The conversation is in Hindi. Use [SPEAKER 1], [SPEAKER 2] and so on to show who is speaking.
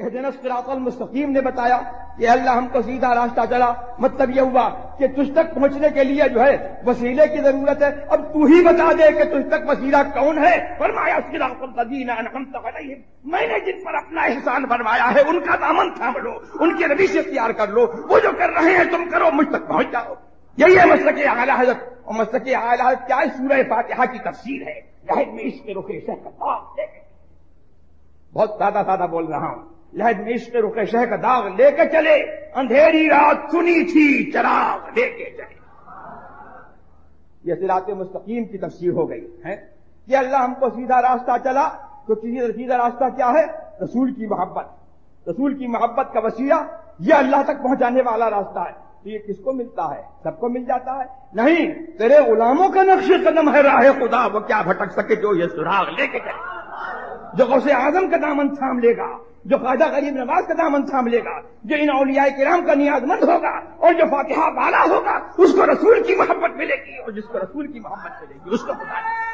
[SPEAKER 1] एहदनसरातल मुस्तकीम ने बताया कि अल्लाह हमको सीधा रास्ता चला। मतलब यह हुआ कि तुझ तक पहुँचने के लिए जो है, वसीले की ज़रूरत है। अब तू ही बता दे कि तुझ तक वसीला कौन है? फरमाया मैंने जिन पर अपना एहसान फरमाया है, उनका दामन थाम लो, उनके रवि से तैयार कर लो। वो जो कर रहे हैं, तुम करो, मुझ तक पहुँच जाओ। यही है मसल आला हज़रत। और मसल आला हज़रत क्या सूर्य फातिहा की तफसीर है? रुखे बहुत सादा सादा बोल रहा हूँ। लहद में इसके रुखे शह का दाग लेके चले। अंधेरी रात सुनी थी, चराग लेके चले। यह सिरात मुस्तकीम की तफसीर हो गई, है? कि अल्लाह हमको सीधा रास्ता चला तो सीधा रास्ता क्या है? रसूल की मोहब्बत। रसूल की मोहब्बत का वसीला यह अल्लाह तक पहुँचाने वाला रास्ता है। तो ये किसको मिलता है? सबको मिल जाता है। नहीं, तेरे गुलामों का नक्श कदम है राह खुदा, वो क्या भटक सके जो ये सुराग लेके चले। जो गौसे आज़म का दामन थाम लेगा। जो फ़ायदा गरीब नवाज़ का दामन थाम लेगा जो इन अलिया किराम का नियाजमंद होगा, और जो फातिहा वाला होगा, उसको रसूल की मोहब्बत मिलेगी, और जिसको रसूल की मोहब्बत मिलेगी, उसको खुदा